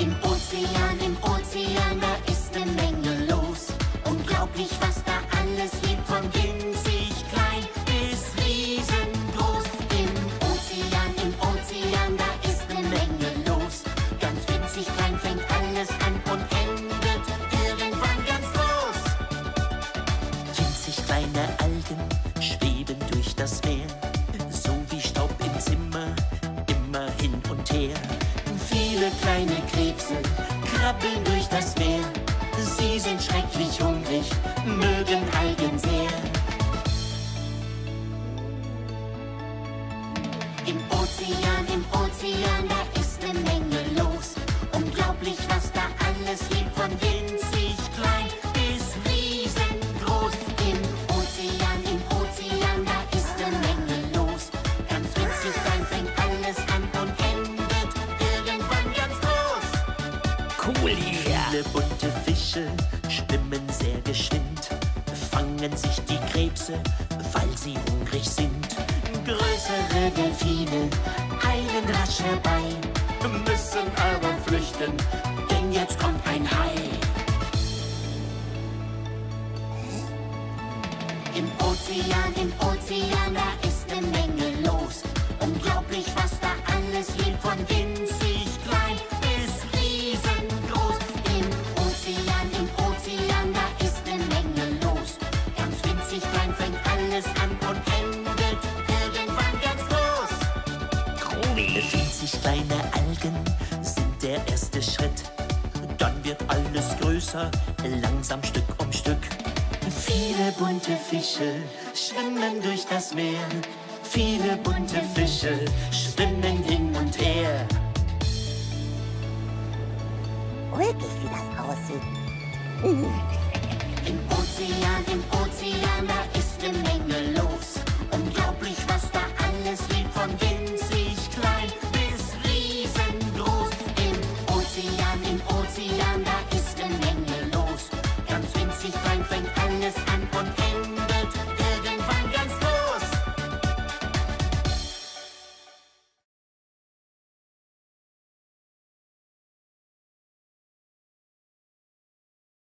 Im Ozean, im Ozean, da ist eine Menge los. Unglaublich, was da alles lebt, von winzig klein bis riesengroß. Im Ozean, im Ozean, da ist eine Menge los. Ganz winzig klein fängt alles an und endet irgendwann ganz groß. Winzig kleine Algen schweben durch das Meer, so wie Staub im Zimmer, immer hin und her. Viele kleine Krebse krabbeln durch das Meer. Sie sind schrecklich hungrig, mögen Algen sehr. Im Ozean, im Ozean, Viele bunte Fische schwimmen sehr geschwind, fangen sich die Krebse, weil sie hungrig sind. Größere Delfine eilen rasch herbei, müssen aber flüchten, denn jetzt kommt ein Hai. Im Ozean, im Ozean, da ist eine Menge los. Unglaublich, was da und endet irgendwann ganz groß. Cooli. Winzig kleine Algen sind der erste Schritt. Dann wird alles größer, langsam Stück um Stück. Viele bunte Fische schwimmen durch das Meer. Viele bunte Fische schwimmen hin und her. Ulkig, wie das aussieht. einzig rein fängt alles an und endet